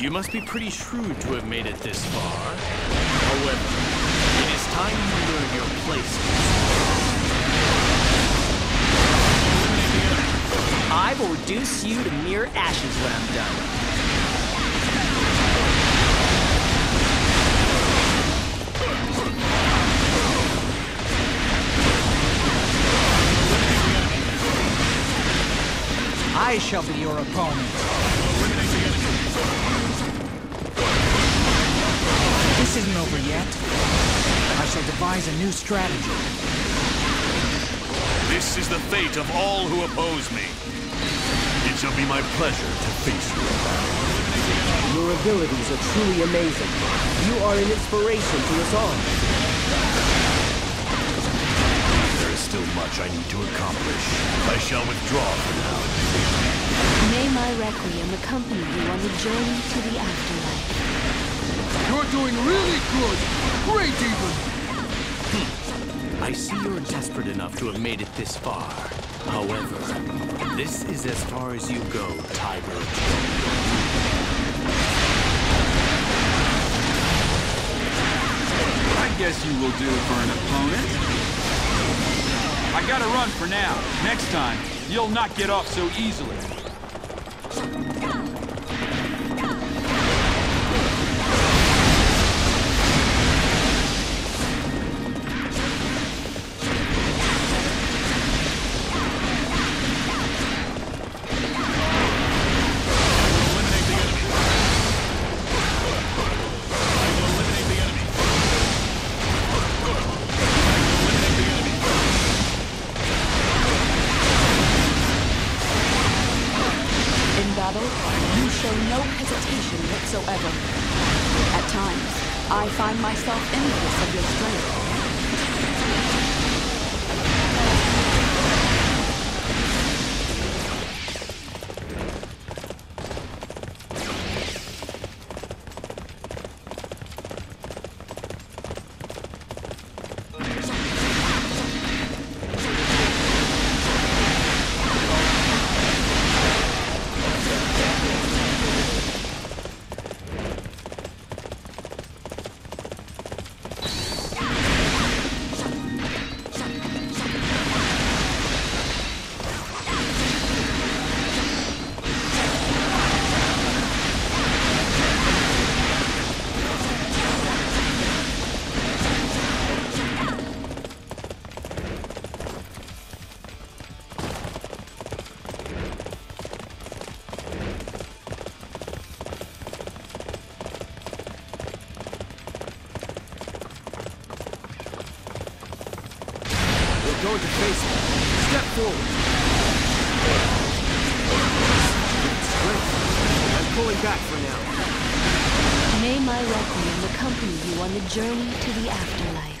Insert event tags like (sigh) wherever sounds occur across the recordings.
You must be pretty shrewd to have made it this far. However, it is time you learn your place. I will reduce you to mere ashes when I'm done. I shall be your opponent. Isn't over yet. I shall devise a new strategy. This is the fate of all who oppose me. It shall be my pleasure to face you. Your abilities are truly amazing. You are an inspiration to us all. There is still much I need to accomplish. I shall withdraw for now. May my requiem accompany you on the journey to the afterlife. You're doing really good. Great, even. Hmm. I see you're desperate enough to have made it this far. However, this is as far as you go, Tiger. I guess you will do for an opponent. I gotta run for now. Next time, you'll not get off so easily. Hesitation whatsoever. At times, I find myself envious of your strength. Going to face it. Step forward. Strength. I'm pulling back for now. May my requiem accompany you on the journey to the afterlife.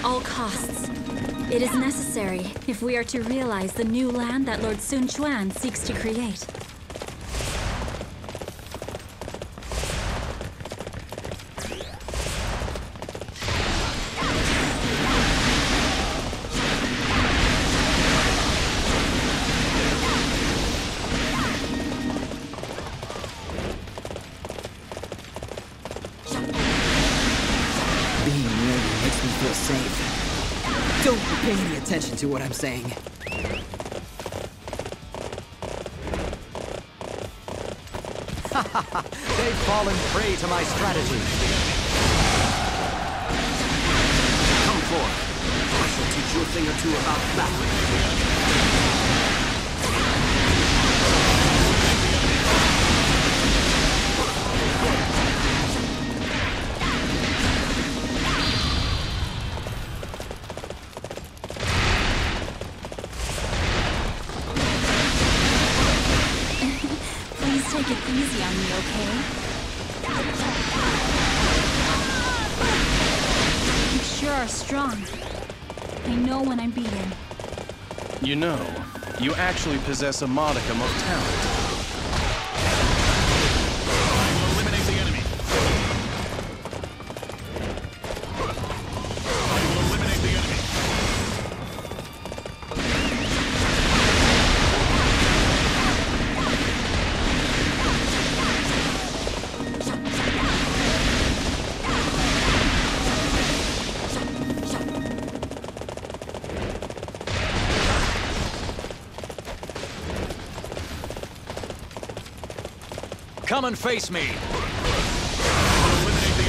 At all costs. It is necessary if we are to realize the new land that Lord Sun Quan seeks to create. Feel safe. Don't pay any attention to what I'm saying. (laughs) They've fallen prey to my strategy. Come forth. teach you a thing or two about battle. Take it easy on me, okay? You sure are strong. I know when I'm beaten. You know, you actually possess a modicum of talent. Come and face me. I will eliminate the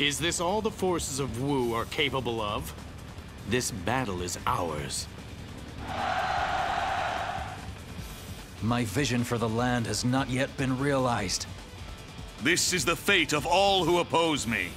enemy. Is this all the forces of Wu are capable of? This battle is ours. My vision for the land has not yet been realized. This is the fate of all who oppose me.